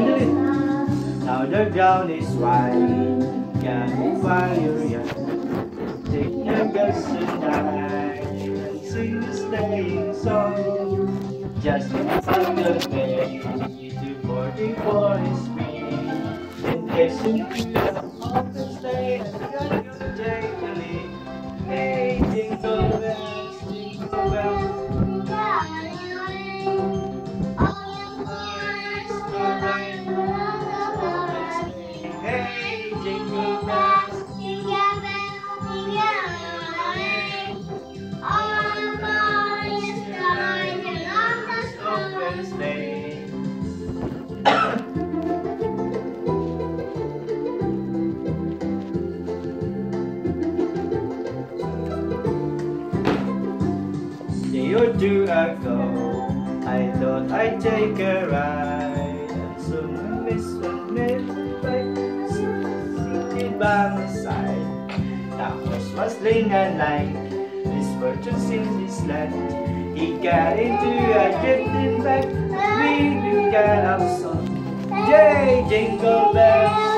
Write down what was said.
Now the ground is wide, can fire young. Take your guts tonight and sing the sleighing song. Just in front of me, to 44 is speed. And listen to the open sleigh and gun open sleigh. Day or two ago, I thought I'd take a ride, and soon I missed one by my side. That horse was laying at night, in his land. He got into a drifting back, we got our song. Yay, jingle bells,